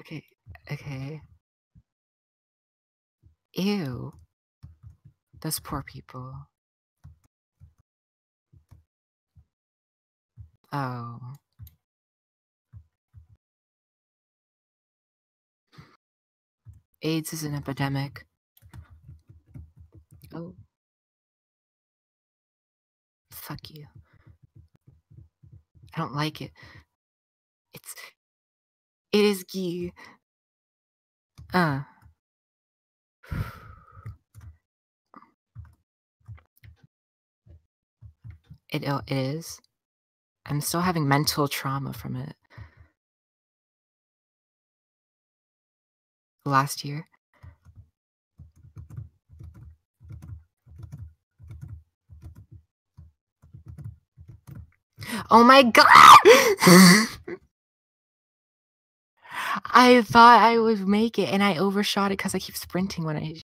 Okay, okay. Ew. Those poor people. Oh. AIDS is an epidemic. Oh. Fuck you. I don't like it. It's it is gee. Uh. It oh, it is? I'm still having mental trauma from it. Last year. Oh my god! I thought I would make it and I overshot it because I keep sprinting when I